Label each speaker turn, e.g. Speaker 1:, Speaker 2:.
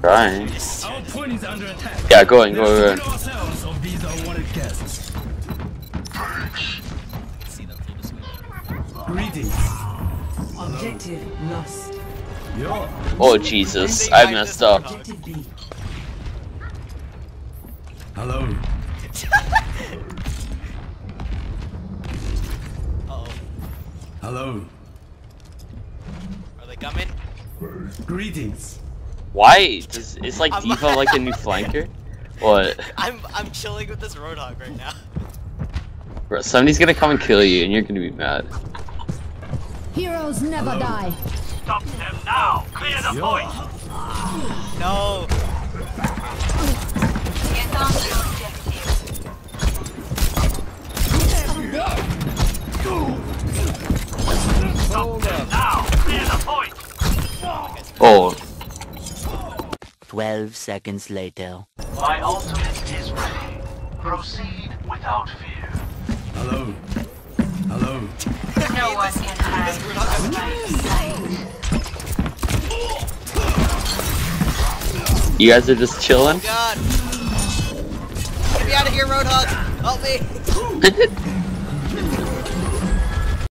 Speaker 1: Trying.
Speaker 2: Our point is under attack.
Speaker 1: Yeah, go in, go in, go in.
Speaker 2: Rid ourselves of these unwanted guests.
Speaker 3: See them through the smoke.
Speaker 2: Greetings.
Speaker 4: Objective lost.
Speaker 1: Oh Jesus, I messed up.
Speaker 4: Objective B.
Speaker 2: Hello. Hello.
Speaker 3: Are they coming?
Speaker 2: Greetings.
Speaker 1: Why? Does, is like
Speaker 3: I'm-
Speaker 1: D.Va like a new flanker? What?
Speaker 3: I'm I'm chilling with this Roadhog right now.
Speaker 1: Bro, somebody's gonna come and kill you and you're gonna be mad.
Speaker 5: Heroes never
Speaker 2: Hello.
Speaker 5: die.
Speaker 6: Stop them now! Clear the
Speaker 2: Yo.
Speaker 6: point!
Speaker 3: No.
Speaker 7: 12 seconds later.
Speaker 6: My ultimate is ready. Proceed without fear.
Speaker 2: Hello. Hello.
Speaker 8: No one can hide.
Speaker 3: This Roadhog has a tree.
Speaker 1: you guys are just chilling?
Speaker 3: Oh God. Get me out of here, Roadhog. Help me.